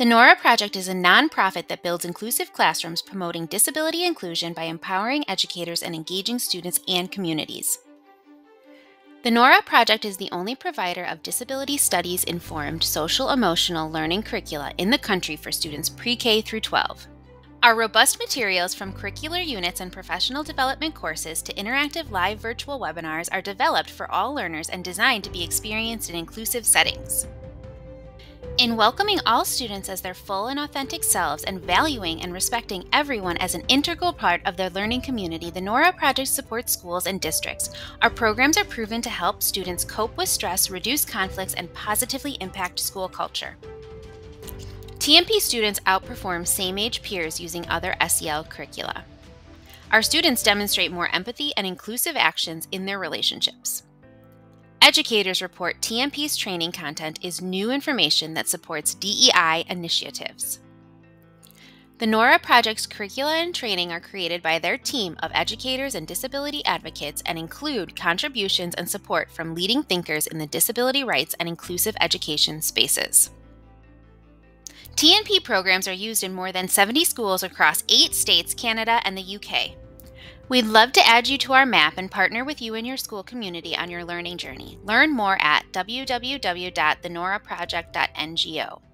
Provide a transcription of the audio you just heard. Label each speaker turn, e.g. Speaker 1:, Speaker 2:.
Speaker 1: The NORA Project is a nonprofit that builds inclusive classrooms promoting disability inclusion by empowering educators and engaging students and communities. The NORA Project is the only provider of disability studies informed social emotional learning curricula in the country for students pre K through 12. Our robust materials from curricular units and professional development courses to interactive live virtual webinars are developed for all learners and designed to be experienced in inclusive settings. In welcoming all students as their full and authentic selves and valuing and respecting everyone as an integral part of their learning community, the NORA Project supports schools and districts. Our programs are proven to help students cope with stress, reduce conflicts, and positively impact school culture. TNP students outperform same age peers using other SEL curricula. Our students demonstrate more empathy and inclusive actions in their relationships. Educators report TNP's training content is new information that supports DEI initiatives. The NORA Project's curricula and training are created by their team of educators and disability advocates and include contributions and support from leading thinkers in the disability rights and inclusive education spaces. TNP programs are used in more than 70 schools across eight states, Canada, and the UK. We'd love to add you to our map and partner with you and your school community on your learning journey. Learn more at www.thenoraproject.ngo.